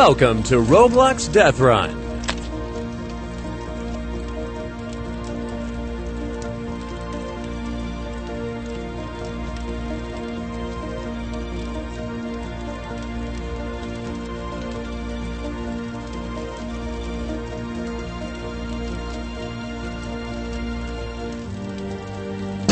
Welcome to Roblox Deathrun.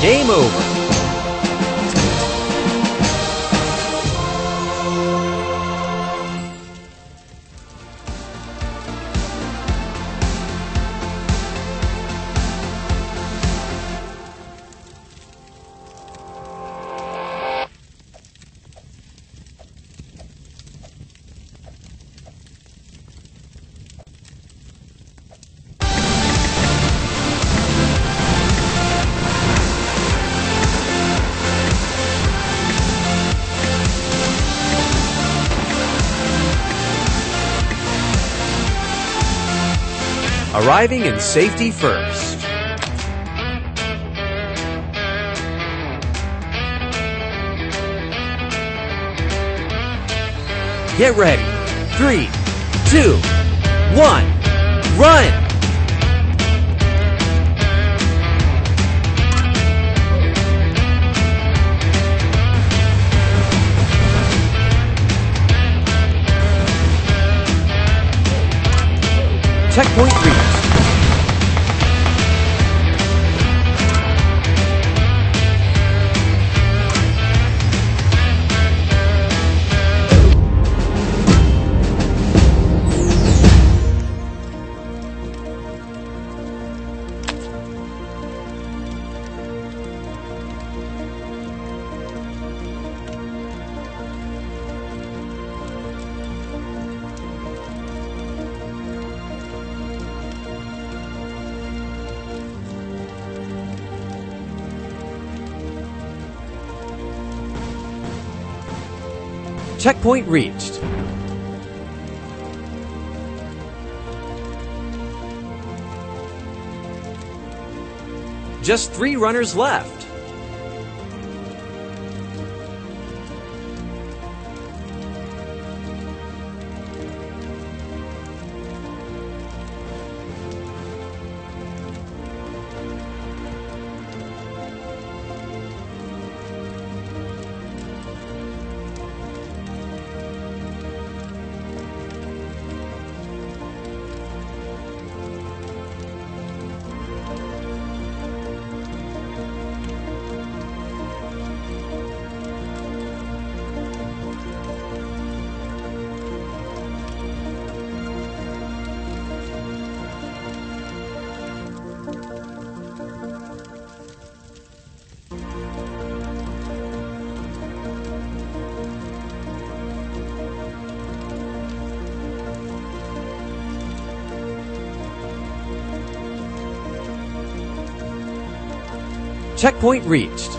Game over. Arriving in safety first. Get ready. Three, two, one, run! Checkpoint reached. Checkpoint reached. Just three runners left. Checkpoint reached.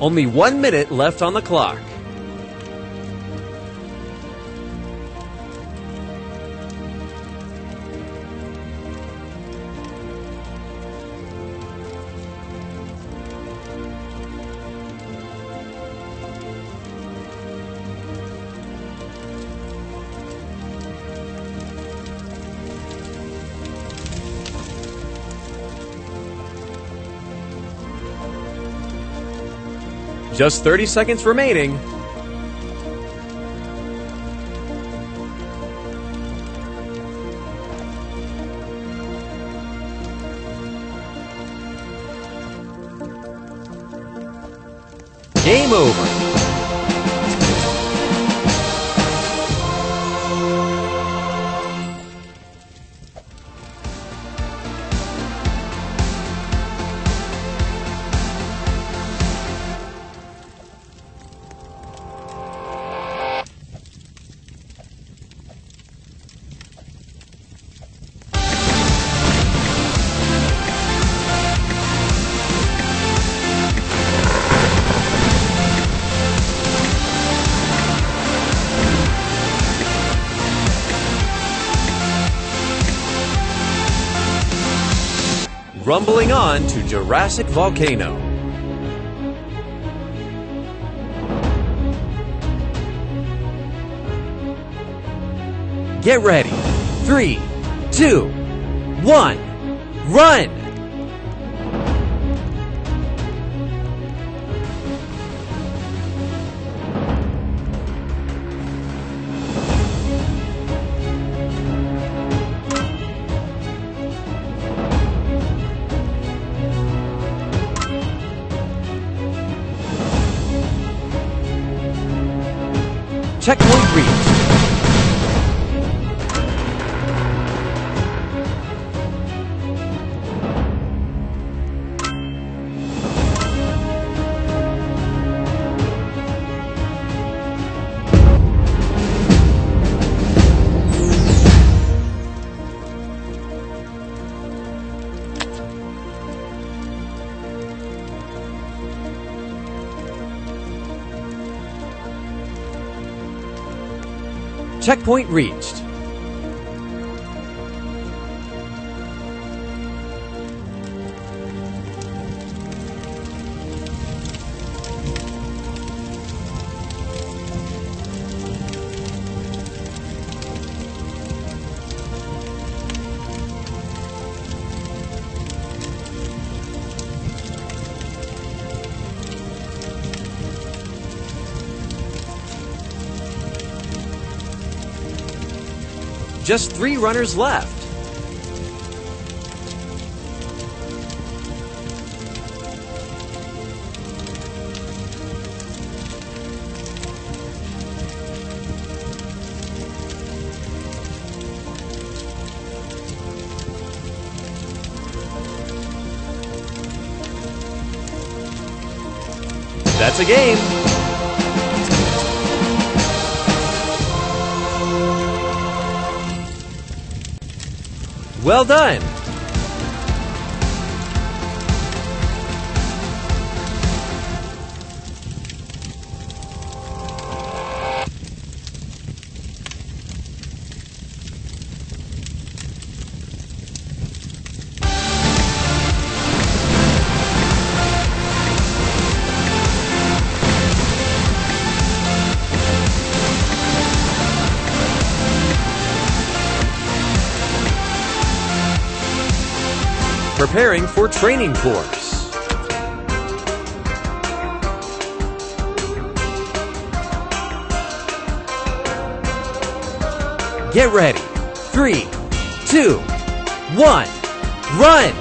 Only one minute left on the clock. Just 30 seconds remaining. Rumbling on to Jurassic Volcano. Get ready. Three, two, one, run! Checkpoint reached. Checkpoint reached. Just three runners left. That's a game. Well done. Preparing for training course. Get ready. Three, two, one, run!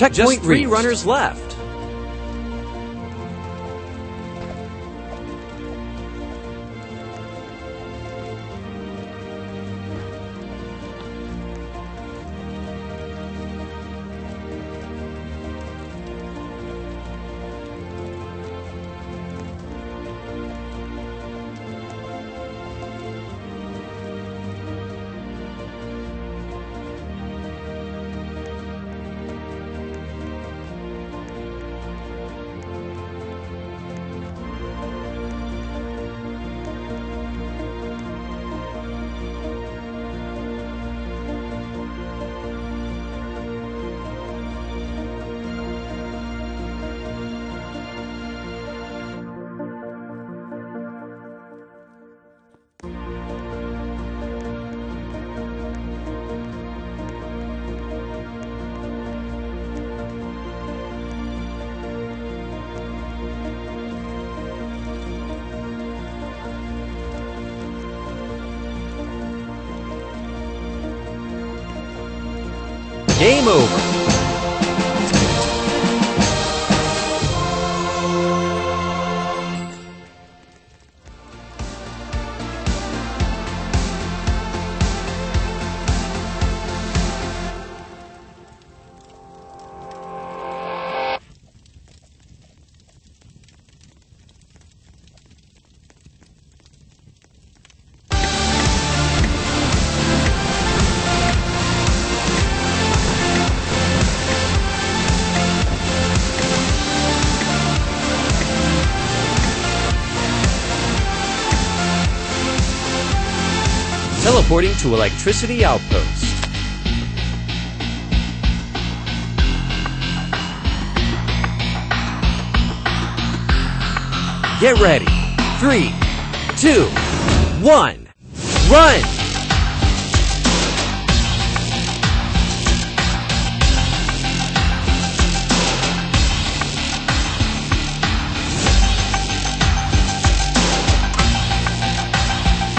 Checkpoint Just three reached. runners left. Game over. Teleporting to Electricity Outpost. Get ready. Three, two, one, run!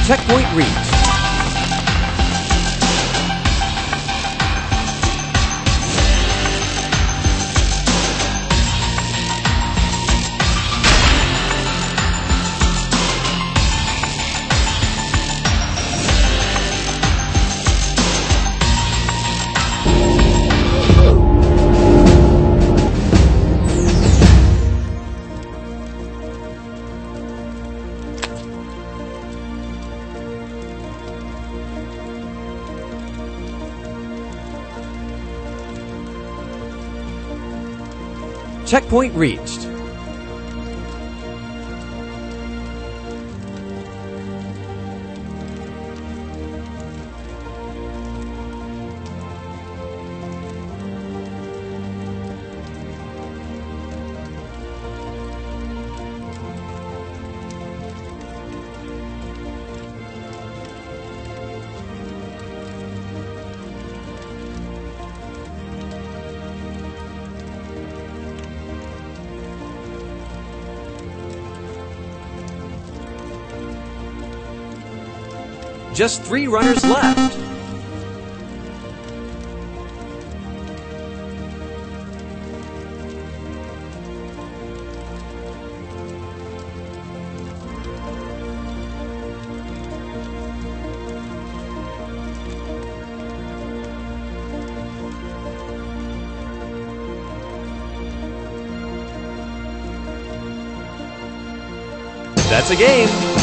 Checkpoint reached. Checkpoint reached. Just three runners left. That's a game.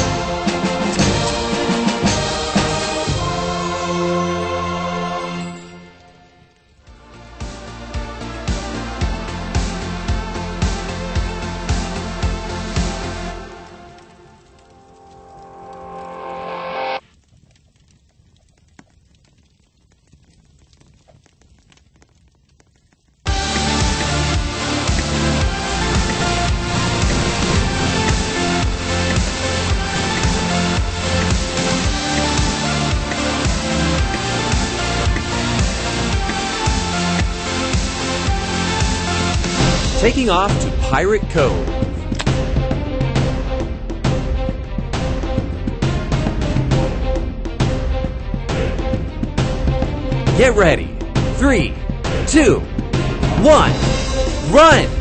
Taking off to Pirate Cove. Get ready. Three, two, one, run!